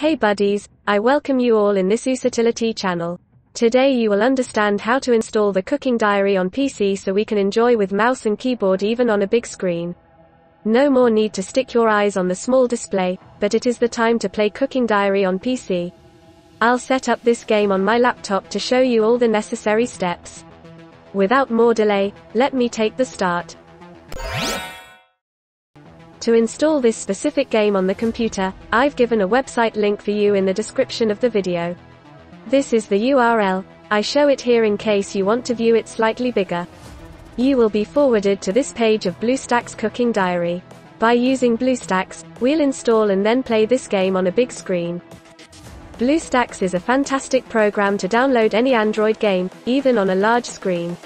Hey buddies, I welcome you all in this Usitility channel. Today you will understand how to install the Cooking Diary on PC so we can enjoy with mouse and keyboard even on a big screen. No more need to stick your eyes on the small display, but it is the time to play Cooking Diary on PC. I'll set up this game on my laptop to show you all the necessary steps. Without more delay, let me take the start. To install this specific game on the computer, I've given a website link for you in the description of the video. This is the URL, I show it here in case you want to view it slightly bigger. You will be forwarded to this page of BlueStacks Cooking Diary. By using BlueStacks, we'll install and then play this game on a big screen. BlueStacks is a fantastic program to download any Android game, even on a large screen.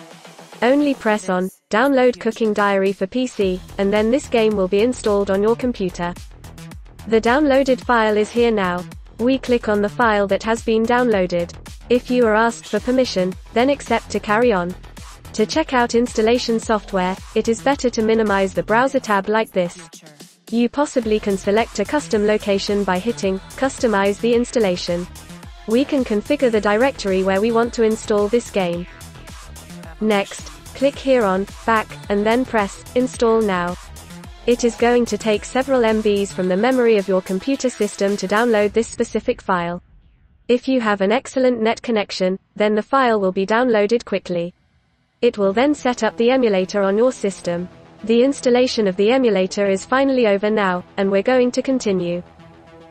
Only press on, download Cooking Diary for PC, and then this game will be installed on your computer. The downloaded file is here now. We click on the file that has been downloaded. If you are asked for permission, then accept to carry on. To check out installation software, it is better to minimize the browser tab like this. You possibly can select a custom location by hitting Customize the installation. We can configure the directory where we want to install this game. Next, click here on Back, and then press Install Now. It is going to take several MBs from the memory of your computer system to download this specific file. If you have an excellent net connection, then the file will be downloaded quickly. It will then set up the emulator on your system. The installation of the emulator is finally over now, and we're going to continue.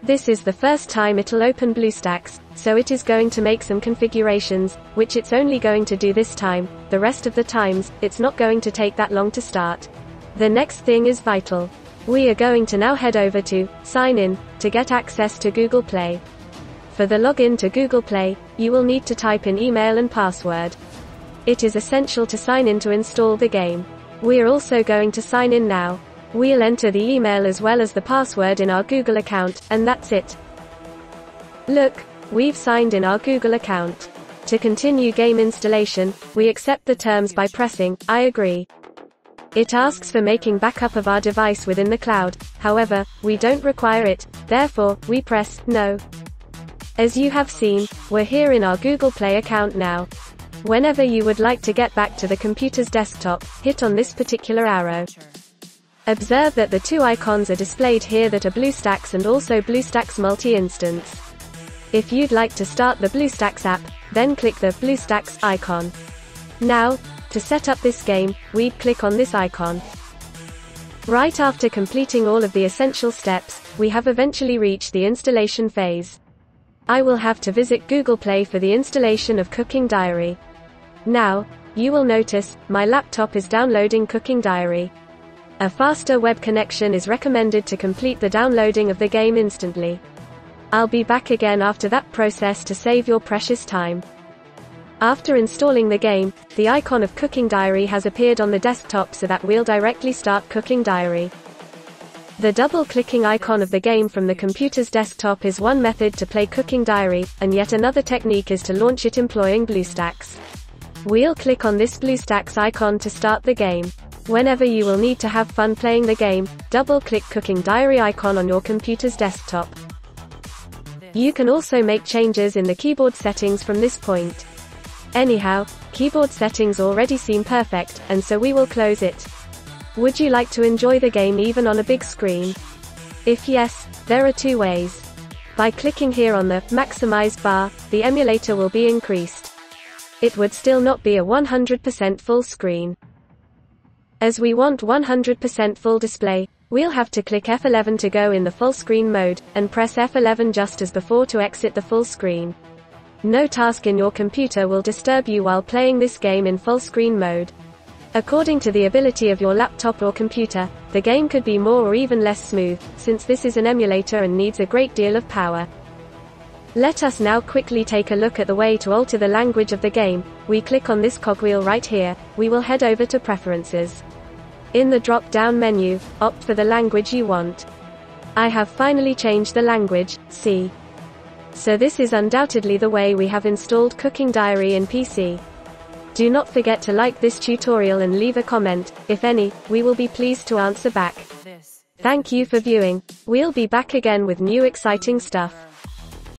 This is the first time it'll open BlueStacks, so it is going to make some configurations, which it's only going to do this time, the rest of the times, it's not going to take that long to start. The next thing is vital. We are going to now head over to, sign in, to get access to Google Play. For the login to Google Play, you will need to type in email and password. It is essential to sign in to install the game. We are also going to sign in now. We'll enter the email as well as the password in our Google account, and that's it. Look, we've signed in our Google account. To continue game installation, we accept the terms by pressing, I agree. It asks for making backup of our device within the cloud, however, we don't require it, therefore, we press, no. As you have seen, we're here in our Google Play account now. Whenever you would like to get back to the computer's desktop, hit on this particular arrow. Observe that the two icons are displayed here that are BlueStacks and also BlueStacks multi-instance. If you'd like to start the BlueStacks app, then click the BlueStacks icon. Now, to set up this game, we'd click on this icon. Right after completing all of the essential steps, we have eventually reached the installation phase. I will have to visit Google Play for the installation of Cooking Diary. Now, you will notice, my laptop is downloading Cooking Diary. A faster web connection is recommended to complete the downloading of the game instantly. I'll be back again after that process to save your precious time. After installing the game, the icon of Cooking Diary has appeared on the desktop so that we'll directly start Cooking Diary. The double-clicking icon of the game from the computer's desktop is one method to play Cooking Diary, and yet another technique is to launch it employing BlueStacks. We'll click on this BlueStacks icon to start the game. Whenever you will need to have fun playing the game, double-click Cooking Diary icon on your computer's desktop. You can also make changes in the keyboard settings from this point. Anyhow, keyboard settings already seem perfect, and so we will close it. Would you like to enjoy the game even on a big screen? If yes, there are two ways. By clicking here on the Maximize bar, the emulator will be increased. It would still not be a 100% full screen. As we want 100% full display, we'll have to click F11 to go in the full screen mode, and press F11 just as before to exit the full screen. No task in your computer will disturb you while playing this game in full screen mode. According to the ability of your laptop or computer, the game could be more or even less smooth, since this is an emulator and needs a great deal of power. Let us now quickly take a look at the way to alter the language of the game. We click on this cogwheel right here, we will head over to Preferences. In the drop-down menu, opt for the language you want. I have finally changed the language, C. So this is undoubtedly the way we have installed Cooking Diary in PC. Do not forget to like this tutorial and leave a comment, if any, we will be pleased to answer back. Thank you for viewing. We'll be back again with new exciting stuff.